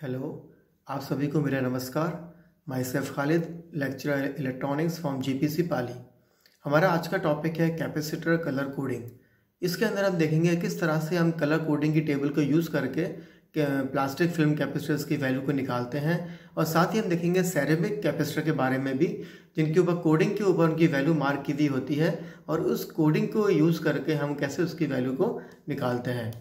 Hello, आप सभी को मेरा नमस्कार। My self Khalid, lecturer electronics from GPC Pali. हमारा आज का टॉपिक है कैपेसिटर कलर कोडिंग। इसके अंदर हम देखेंगे किस तरह से हम कलर कोडिंग की टेबल को यूज़ करके प्लास्टिक फ़िल्म कैपेसिटर्स की वैल्यू को निकालते हैं और साथ ही हम देखेंगे सेरेमिक कैपेसिटर के बारे में भी, जिनके ऊपर कोडिंग के ऊपर उनकी वैल्यू मार्क की हुई होती है और उस कोडिंग को यूज़ करके हम कैसे उसकी वैल्यू को निकालते हैं।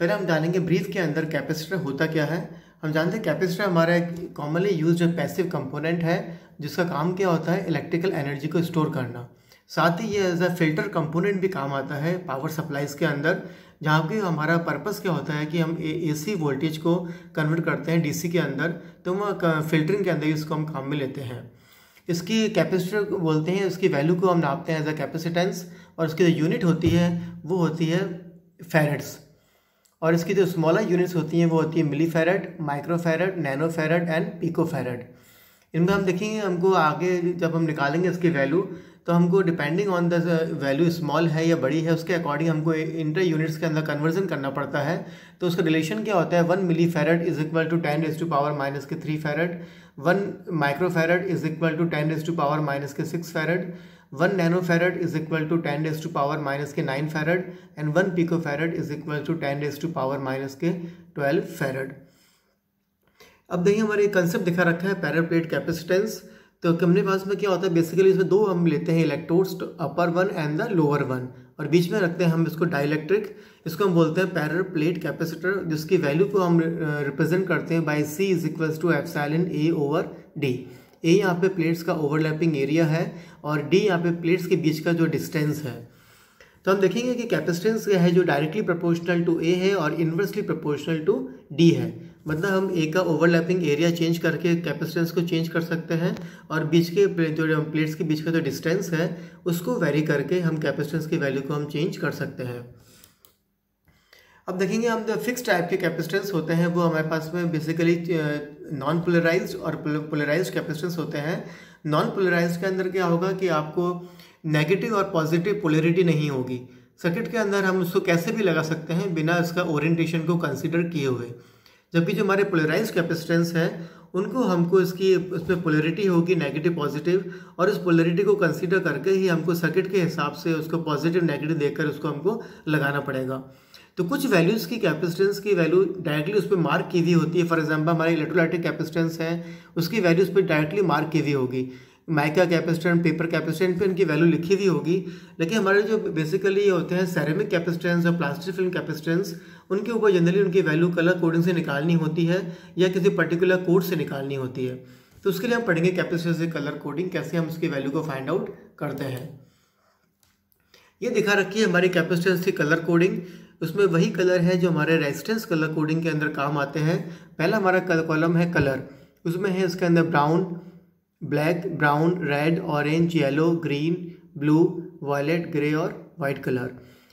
पहले हम जानेंगे ब्रीफ के अंदर कैपेसिटर होता क्या है। हम जानते हैं कैपेसिटर हमारा एक कॉमनली यूज़ पैसिव कंपोनेंट है, जिसका काम क्या होता है? इलेक्ट्रिकल एनर्जी को स्टोर करना। साथ ही ये एज अ फ़िल्टर कंपोनेंट भी काम आता है पावर सप्लाईज के अंदर, जहाँ की हमारा पर्पस क्या होता है कि हम ए सी वोल्टेज को कन्वर्ट करते हैं डीसी के अंदर तो हम फिल्टरिंग के अंदर इसको हम काम में लेते हैं। इसकी कैपेसिटर बोलते हैं, इसकी वैल्यू को हम नापते हैं एज अ कैपेसिटेंस और उसकी जो यूनिट होती है, वो होती है फेरेट्स और इसकी जो स्मॉलर यूनिट्स होती हैं, वो होती है milli farad micro farad nano farad and pico farad इनमें हम देखेंगे, हमको आगे जब हम निकालेंगे इसकी वैल्यू तो हमको depending on the value small है या बड़ी है, उसके अकॉर्डिंग हमको इंटर यूनिट्स के अंदर कन्वर्जन करना पड़ता है। तो उसका रिलेशन क्या होता है? One milli farad is equal to ten raise to power minus के three farad one micro farad is equal to ten raise to power minus के six farad one nano farad is equal to ten raise to power minus के nine farad and one pico farad is equal to ten raise to power minus के twelve farad अब देखिए हमारे concept दिखा रखा है parallel plate capacitance तो अपने पास में क्या होता है? बेसिकली इसमें दो हम लेते हैं electrodes upper one and the lower one और बीच में रखते हैं हम इसको डाइलेक्ट्रिक इसको हम बोलते हैं पैरल प्लेट कैपेसिटर जिसकी वैल्यू को हम रिप्रेजेंट करते हैं by C is equals to ep epsilon A over D A यहाँ पे प्लेट्स का ओवरलैपिंग एरिया है और डी यहाँ पे प्लेट्स के बीच का जो डिस्टेंस है। तो हम देखेंगे कि कैपेसिटेंस है जो डायरेक्टली प्रोपोर्शनल टू ए है और इन्वर्सली प्रोपोर्शनल टू डी है। मतलब हम ए का ओवरलैपिंग एरिया चेंज करके कैपेसिटेंस को चेंज कर सकते हैं और बीच के जो प्लेट्स के बीच का जो डिस्टेंस है, उसको वेरी करके हम कैपेसिटेंस की वैल्यू को हम चेंज कर सकते हैं। अब देखेंगे हम जो फिक्स टाइप के कैपेसिटेंस होते हैं, वो हमारे पास में बेसिकली नॉन पोलराइज और पोलराइज कैपेसिटेंस होते हैं। नॉन पोलराइज के अंदर क्या होगा कि आपको नेगेटिव और पॉजिटिव पोलरिटी नहीं होगी। सर्किट के अंदर हम उसको कैसे भी लगा सकते हैं बिना इसका ओरिएंटेशन को कंसिडर किए हुए। जबकि जो हमारे पोलराइज कैपेसिटेंस है, उनको हमको इसकी, उसमें पोलरिटी होगी नेगेटिव पॉजिटिव और इस पोलरिटी को कंसीडर करके ही हमको सर्किट के हिसाब से उसको पॉजिटिव नेगेटिव देखकर उसको हमको लगाना पड़ेगा। तो कुछ वैल्यूज़ की कैपेसिटेंस की वैल्यू डायरेक्टली उस पर मार्क की हुई होती है। फॉर एग्जांपल हमारी इलेक्ट्रोलाइटिक कैपेसिटेंस है, उसकी वैल्यू उस पर डायरेक्टली मार्क की हुई होगी। माइका कैपेसिटेंट पेपर कैपेसिटेंट पे उनकी वैल्यू लिखी हुई होगी। लेकिन हमारे जो बेसिकली होते हैं सेरेमिक कैपेसिटेंस और प्लास्टिक फ़िल्म कैपेसिटेंस उनके ऊपर जनरली उनकी वैल्यू कलर कोडिंग से निकालनी होती है या किसी पर्टिकुलर कोड से निकालनी होती है। तो उसके लिए हम पढ़ेंगे कैपेसिटेंस से कलर कोडिंग कैसे हम उसकी वैल्यू को फाइंड आउट करते हैं। ये दिखा रखी है हमारी कैपेसिटेंस की कलर कोडिंग उसमें वही कलर है जो हमारे रेजिस्टेंस कलर कोडिंग के अंदर काम आते हैं। पहला हमारा कॉलम है कलर उसमें है उसके अंदर brown black brown red orange yellow green blue violet grey और वाइट कलर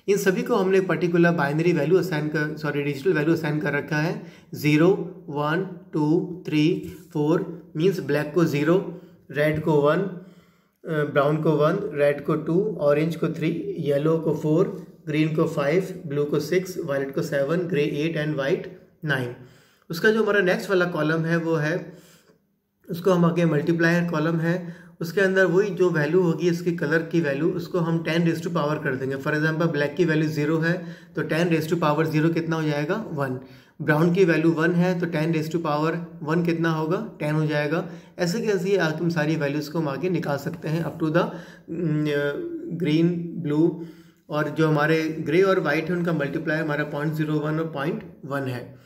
इन सभी को हमने पर्टिकुलर बाइनरी वैल्यू असाइन कर सॉरी डिजिटल वैल्यू असाइन कर रखा है। Zero one two three four means black को ज़ीरो रेड को वन ब्राउन को वन रेड को टू ऑरेंज को थ्री येलो को फोर ग्रीन को फाइव ब्लू को सिक्स वायलेट को seven grey eight and white nine उसका जो हमारा नेक्स्ट वाला कॉलम है, वो है, उसको हम आगे मल्टीप्लायर कॉलम है, उसके अंदर वही जो वैल्यू होगी, इसकी कलर की वैल्यू उसको हम टेन रेस टू पावर कर देंगे। फॉर एग्जांपल ब्लैक की वैल्यू ज़ीरो है तो ten raise to power zero कितना हो जाएगा? वन ब्राउन की वैल्यू वन है तो ten raise to power one कितना होगा? टेन हो जाएगा। ऐसे कैसे हम सारी वैल्यूज़ को हम आगे निकाल सकते हैं up to the green blue और जो हमारे ग्रे और वाइट है, उनका मल्टीप्लाई हमारा पॉइंट ज़ीरो वन और पॉइंट वन है।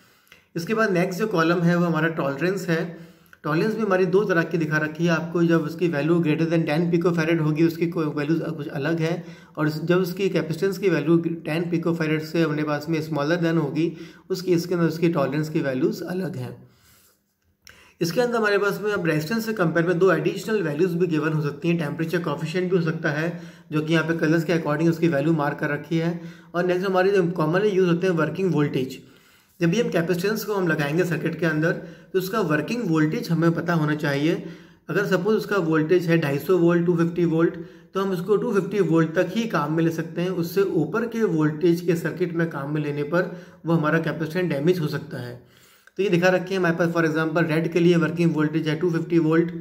इसके बाद नेक्स्ट जो कॉलम है, वो हमारा टॉलरेंस है। टॉलरेंस भी हमारी दो तरह की दिखा रखी है। आपको जब उसकी value greater than ten pico farad होगी, उसकी वैल्यू कुछ अलग है। और जब उसकी कैपेसिटेंस की वैल्यू टेन पिको फेरेड से अपने पास में स्मॉलर देन होगी, उस केस के अंदर उसकी टॉलरेंस की वैल्यूज़ अलग हैं। इसके अंदर हमारे पास में अब रेजिस्टेंस से कंपेयर में दो एडिशनल वैल्यूज़ भी गिवन हो सकती हैं टेम्परेचर कॉफिशियंट भी हो सकता है, जो कि यहाँ पे कलर्स के अकॉर्डिंग उसकी वैल्यू मार्क कर रखी है। और नेक्स्ट हमारी जो कॉमनली यूज़ होते हैं वर्किंग वोल्टेज जब भी हम कैपेसिटेंस को हम लगाएँगे सर्किट के अंदर तो उसका वर्किंग वोल्टेज हमें पता होना चाहिए। अगर सपोज़ उसका वोल्टेज है 250 वोल्ट 250 वोल्ट तो हम उसको 250 वोल्ट तक ही काम में ले सकते हैं। उससे ऊपर के वोल्टेज के सर्किट में काम में लेने पर वो हमारा कैपेसिटेंस डैमेज हो सकता है। तो ये दिखा रखे हैं हमारे पास फॉर एग्जांपल रेड के लिए वर्किंग वोल्टेज है 250 वोल्ट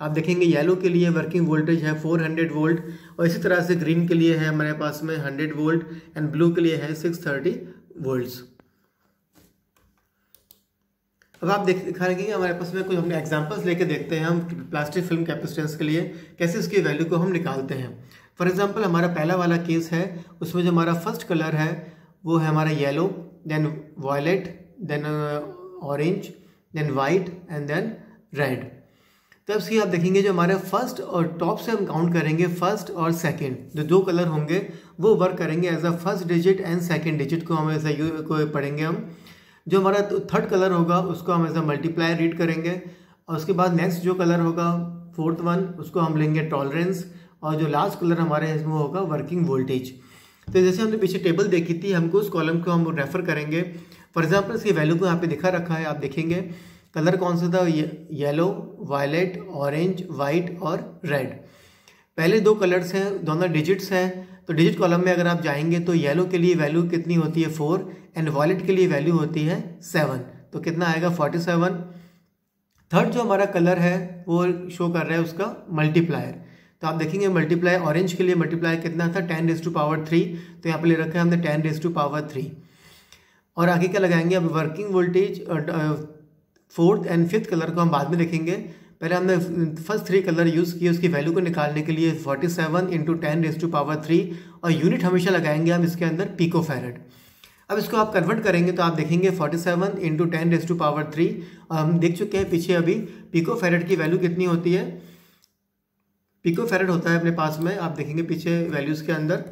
आप देखेंगे येलो के लिए वर्किंग वोल्टेज है 400 वोल्ट और इसी तरह से ग्रीन के लिए है हमारे पास में 100 वोल्ट एंड ब्लू के लिए है 630 वोल्ट्स अब आप देख, दिखा रहे हैं हमारे पास में कुछ हमने एग्जांपल्स लेके देखते हैं, हम प्लास्टिक फ़िल्म कैपेसिटेंस के लिए, कैसे इसकी वैल्यू को हम निकालते हैं। फॉर एग्जांपल हमारा पहला वाला केस है, उसमें जो हमारा फ़र्स्ट कलर है, वो है हमारा yellow then violet then orange then white and then red तब इसकी आप देखेंगे जो हमारे फ़र्स्ट और टॉप से हम काउंट करेंगे फ़र्स्ट और सेकंड जो दो कलर होंगे, वो वर्क करेंगे as a first digit and second digit को हम ऐसा यू, को पढ़ेंगे हम। जो हमारा थर्ड कलर होगा, उसको हम ऐसा मल्टीप्लाई रीड करेंगे। और उसके बाद नेक्स्ट जो कलर होगा फोर्थ वन उसको हम लेंगे टॉलरेंस और जो लास्ट कलर हमारे इसमें होगा वर्किंग वोल्टेज तो जैसे हमने पीछे टेबल देखी थी, हमको उस कॉलम को हम रेफर करेंगे। फॉर एग्ज़ाम्पल इसकी वैल्यू को यहाँ पे दिखा रखा है, आप देखेंगे। कलर कौन सा था? येलो वायलेट ऑरेंज वाइट और रेड पहले दो कलर्स हैं, दोनों डिजिट्स हैं। तो डिजिट कॉलम में अगर आप जाएँगे तो येलो के लिए वैल्यू कितनी होती है? फोर एंड वॉलेट के लिए वैल्यू होती है सेवन तो कितना आएगा? फोर्टी सेवन थर्ड जो हमारा कलर है, वो शो कर रहा है उसका मल्टीप्लायर तो आप देखेंगे मल्टीप्लाई ऑरेंज के लिए मल्टीप्लाई कितना था? Ten raise to power three तो यहाँ पर ले रखा है हमने ten raise to power three और आगे क्या लगाएँगे? अब working voltage fourth and fifth colour को हम बाद में देखेंगे। पहले हमने फ़र्स्ट थ्री कलर यूज़ किए, उसकी वैल्यू को निकालने के लिए forty seven into ten raise to power three और यूनिट हमेशा लगाएँगे हम इसके अंदर पीको फेरेड अब इसको आप कन्वर्ट करेंगे तो आप देखेंगे forty seven into ten raise to power three और हम देख चुके हैं पीछे अभी पीको फेरेड की वैल्यू कितनी होती है। पीको फेरेड होता है अपने पास में, आप देखेंगे पीछे वैल्यूज़ के अंदर।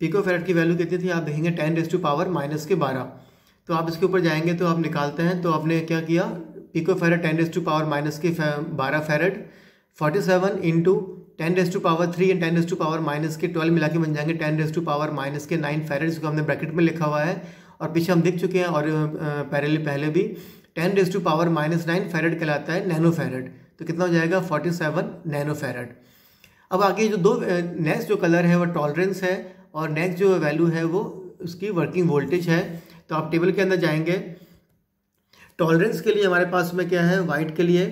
पिको फेरेट की वैल्यू कितनी थी? आप देखेंगे ten raise to power minus के बारह। तो आप इसके ऊपर जाएँगे तो आप निकालते हैं तो आपने क्या किया? Pico farad ten raise to power minus के बारह farad forty seven into ten raise to power three and ten raise to power minus के ट्वेल्व मिला के बन जाएँगे ten raise to power minus के नाइन फेरेट जिसको हमने ब्रैकेट में लिखा हुआ है। और पीछे हम दिख चुके हैं, और पहले पहले भी ten raise to power minus nine farad कहलाता है नैनो फेरेट तो कितना हो जाएगा? फोर्टी सेवन नैनो फेरेट अब आगे जो दो नेक्स्ट जो कलर है, वो टॉलरेंस है। और नेक्स्ट जो वैल्यू है वो उसकी वर्किंग वोल्टेज है। तो आप टेबल के अंदर जाएँगे। टॉलरेंस के लिए हमारे पास में क्या है? वाइट के लिए।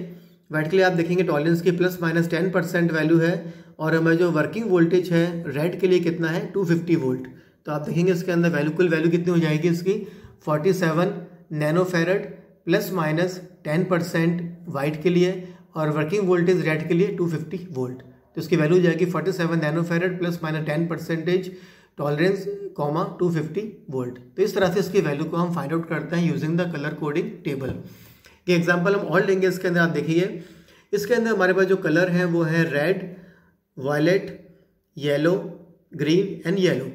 वाइट के लिए आप देखेंगे टॉलरेंस की plus minus ten percent value है और हमें जो वर्किंग वोल्टेज है रेड के लिए कितना है? टू फिफ्टी वोल्ट तो आप देखेंगे इसके अंदर वैल्यू कुल वैल्यू कितनी हो जाएगी इसकी? Forty seven nano plus minus ten percent white के लिए और वर्किंग वोल्टेज रेड के लिए टू फिफ्टी वोल्ट तो इसकी वैल्यू जाएगी forty seven nano farad plus minus ten percentage tolerance comma two fifty volt तो इस तरह से इसकी वैल्यू को हम फाइंड आउट करते हैं using the colour coding table ये एग्ज़ाम्पल हम और लेंगे, इसके अंदर आप देखिए। इसके अंदर हमारे पास जो कलर है, वो है red violet yellow green and yellow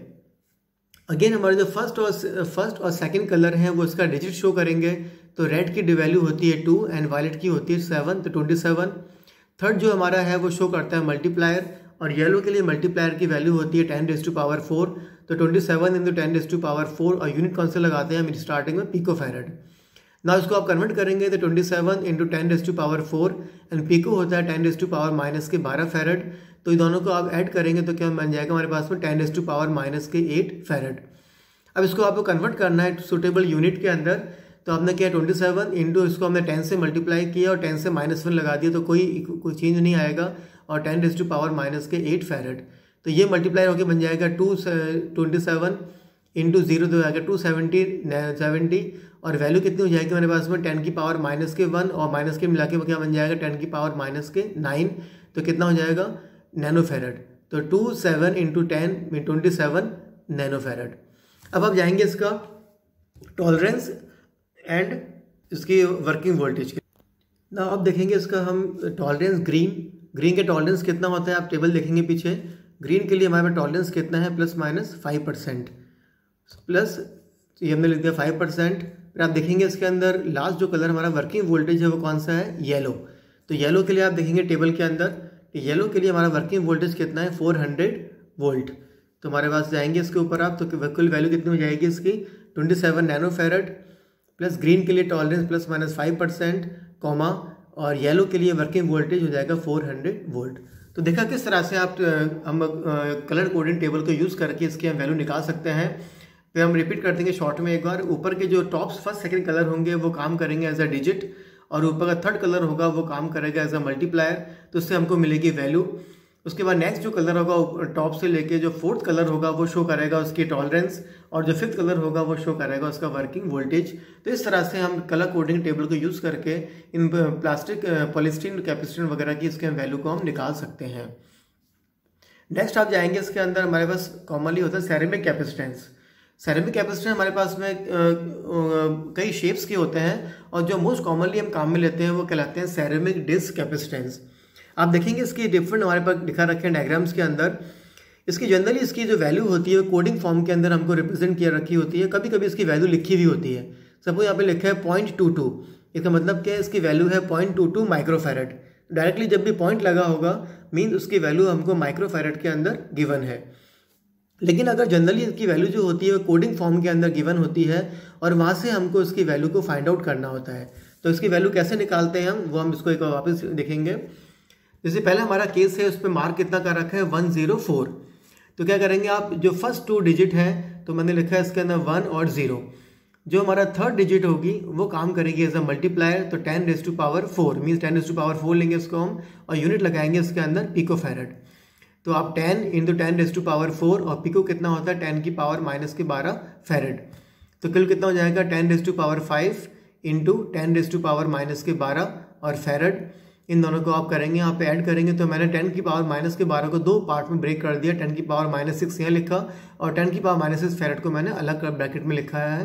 again हमारे जो फ़र्स्ट और फ़र्स्ट और सेकंड कलर है, वो इसका डिजिट शो करेंगे। तो रेड की वैल्यू होती है टू एंड वायलेट की होती है सेवन तो ट्वेंटी सेवन थर्ड जो हमारा है, वो शो करता है मल्टीप्लायर और येलो के लिए मल्टीप्लायर की वैल्यू होती है ten raise to power four तो twenty seven into ten raise to power four और यूनिट कौन से लगाते हैं? हम स्टार्टिंग में पीको फेरेड ना उसको आप कन्वर्ट करेंगे तो twenty seven into ten raise to power four and pico होता है ten raise to power minus के बारह फेरेड तो इन दोनों को आप ऐड करेंगे तो क्या बन जाएगा हमारे पास में ten raise to power minus के एट फेरेड अब इसको आपको कन्वर्ट करना है सुटेबल यूनिट के अंदर. तो आपने किया ट्वेंटी सेवन इंटू इसको हमने टेन से मल्टीप्लाई किया और टेन से माइनस वन लगा दिया तो कोई कोई चेंज नहीं आएगा और ten raise to power minus के एट फेरेट तो ये मल्टीप्लाई होकर बन जाएगा two twenty seven into zero तो आएगा टू सेवेंटी सेवेंटी और वैल्यू कितनी हो जाएगी मेरे पास में? टेन की पावर माइनस के वन और माइनस के मिला के क्या बन जाएगा? टेन की पावर माइनस के नाइन तो कितना हो जाएगा? नैनो फेरेट तो two seven into ten twenty seven nano farad अब आप जाएँगे इसका टॉलरेंस एंड इसकी वर्किंग वोल्टेज की। ना अब देखेंगे इसका हम टॉलरेंस ग्रीन ग्रीन के टॉलरेंस कितना होता है, आप टेबल देखेंगे पीछे। ग्रीन के लिए हमारे पास टॉलरेंस कितना है plus minus five percent plus ये हमने लिख दिया फाइव परसेंट फिर आप देखेंगे इसके अंदर लास्ट जो कलर हमारा वर्किंग वोल्टेज है वो कौन सा है? येलो तो येलो के लिए आप देखेंगे टेबल के अंदर येलो के लिए हमारा वर्किंग वोल्टेज कितना है? फोर हंड्रेड वोल्ट तो हमारे पास जाएँगे इसके ऊपर आप तो कुल वैल्यू कितनी हो जाएगी इसकी? Twenty seven nano farad plus green के लिए tolerance plus minus five percent comma और येलो के लिए वर्किंग वोल्टेज हो जाएगा फोर हंड्रेड वोल्ट तो देखा किस तरह से आप हम कलर कोडिंग टेबल को यूज़ करके इसके हम वैल्यू निकाल सकते हैं। फिर हम रिपीट कर देंगे शॉर्ट में एक बार। ऊपर के जो टॉप्स फ़र्स्ट सेकंड कलर होंगे, वो काम करेंगे एज अ डिजिट और ऊपर का थर्ड कलर होगा, वो काम करेगा एज अ मल्टीप्लायर तो उससे हमको मिलेगी वैल्यू उसके बाद नेक्स्ट जो कलर होगा टॉप से लेके जो फोर्थ कलर होगा, वो शो करेगा उसकी टॉलरेंस और जो फिफ्थ कलर होगा, वो शो करेगा उसका वर्किंग वोल्टेज तो इस तरह से हम कलर कोडिंग टेबल को यूज़ करके इन प्लास्टिक पॉलिस्टीन कैपेसिटिन वगैरह की इसके वैल्यू को हम निकाल सकते हैं। नेक्स्ट आप जाएँगे इसके अंदर, हमारे पास कॉमनली होता है सैरेमिक कैपेसिटेंस सैरेमिक कैपेसिटेंस हमारे पास में कई शेप्स के होते हैं और जो मोस्ट कॉमनली हम काम में लेते हैं, वो कहलाते हैं सैरेमिक डिस्क कैपेसिटेंस आप देखेंगे इसकी डिफरेंट हमारे पास दिखा रखे हैं डायग्राम्स के अंदर। इसकी जनरली इसकी जो वैल्यू होती है कोडिंग फॉर्म के अंदर हमको रिप्रेजेंट किया रखी होती है। कभी कभी इसकी वैल्यू लिखी हुई होती है। सपोज़ यहाँ पे लिखा है पॉइंट टू टू इसका मतलब क्या है? इसकी वैल्यू है point two two microfarad directly जब भी पॉइंट लगा होगा मीन उसकी वैल्यू हमको माइक्रोफेरेट के अंदर गिवन है। लेकिन अगर जनरली इसकी वैल्यू जो होती है वो कोडिंग फॉर्म के अंदर गिवन होती है, और वहाँ से हमको इसकी वैल्यू को फाइंड आउट करना होता है। तो इसकी वैल्यू कैसे निकालते हैं हम, वो हम इसको एक वापस देखेंगे। जैसे पहले हमारा केस है, उस पर मार्क कितना कर रखा है? वन ज़ीरो फोर तो क्या करेंगे आप? जो फ़र्स्ट टू डिजिट है तो मैंने लिखा है इसके अंदर वन और ज़ीरो जो हमारा थर्ड डिजिट होगी, वो काम करेगी एज अ मल्टीप्लायर तो ten raise to power four means ten raise to power four लेंगे उसको हम, और यूनिट लगाएँगे इसके अंदर पिको फेरेड तो आप ten into ten raise to power four और पिको कितना होता है? टेन की पावर माइनस के बारह फेरेड तो कुल कितना हो जाएगा? Ten raise to power five into ten raise to power minus के बारह, और फेरेड इन दोनों को आप करेंगे यहाँ पे ऐड करेंगे तो मैंने टेन की पावर माइनस के बारह को दो पार्ट में ब्रेक कर दिया टेन की पावर माइनस सिक्स यहाँ लिखा, और टेन की पावर माइनस सिक्स फेरेट को मैंने अलग ब्रैकेट में लिखा है।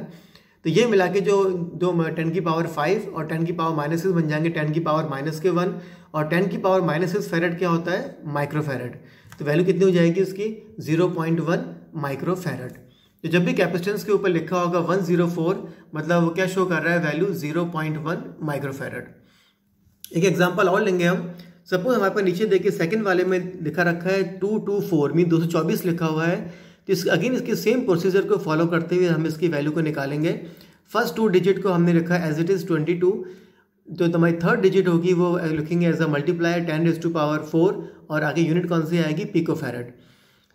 तो ये मिला के जो दो टेन की पावर फाइव और टेन की पावर माइनस सिक्स बन जाएँगे टेन की पावर माइनस के वन और टेन की पावर माइनस सिक्स फेरेट क्या होता है? माइक्रो फेरेट तो वैल्यू कितनी हो जाएगी उसकी zero point one micro farad तो जब भी कैपेसिटेंस के ऊपर लिखा होगा वन ज़ीरो फोर मतलब वो क्या शो कर रहा है? वैल्यू ज़ीरो माइक्रो फेरेट एक एग्ज़ाम्पल और लेंगे हम। सपोज़ हमारे पास नीचे देखिए सेकंड वाले में लिखा रखा है टू टू फोर मीन दो सौ चौबीस लिखा हुआ है। तो इस अगेन इसके सेम प्रोसीजर को फॉलो करते हुए हम इसकी वैल्यू को निकालेंगे। फ़र्स्ट टू डिजिट को हमने है as it is twenty two तो हमारी थर्ड डिजिट होगी वो लिखेंगे as a multiplier ten raise to power four और आगे यूनिट कौन सी आएगी? पिको फेरेट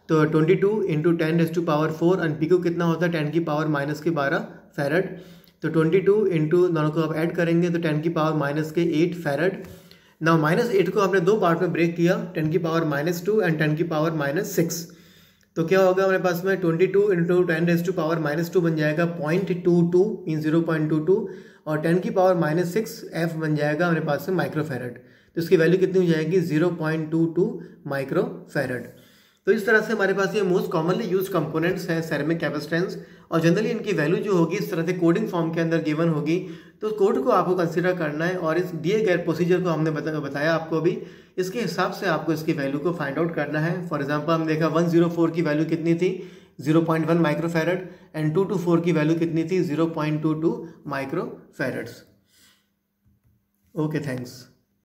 तो twenty two into ten raise to power four and pico कितना होता है? टेन की पावर माइनस के बारह फेरेट तो 22 टू इंटू दोनों को आप ऐड करेंगे तो 10 की पावर माइनस के 8 फेरड ना माइनस एट को हमने दो पार्ट में ब्रेक किया 10 की पावर माइनस टू एंड 10 की पावर माइनस सिक्स तो क्या होगा हमारे पास में 22 two into ten raise to power minus two बन जाएगा point two two mean zero point two two और 10 की पावर माइनस सिक्स एफ़ बन जाएगा हमारे पास में माइक्रो फेरड तो इसकी वैल्यू कितनी हो जाएगी? Zero point two two micro farad तो इस तरह से हमारे पास ये मोस्ट कॉमनली यूज़ कंपोनेंट्स हैं सेरेमिक कैपेसिटेंस और जनरली इनकी वैल्यू जो होगी इस तरह से कोडिंग फॉर्म के अंदर गिवन होगी। तो कोड को आपको कंसिडर करना है और इस दिए गए प्रोसीजर को हमने बता, बताया आपको अभी। इसके हिसाब से आपको इसकी वैल्यू को फाइंड आउट करना है। फॉर एग्ज़ाम्पल हम देखा 104 की वैल्यू कितनी थी? 0.1 माइक्रोफेरड एंड 224 की वैल्यू कितनी थी? 0.22 माइक्रोफेरड्स ओके थैंक्स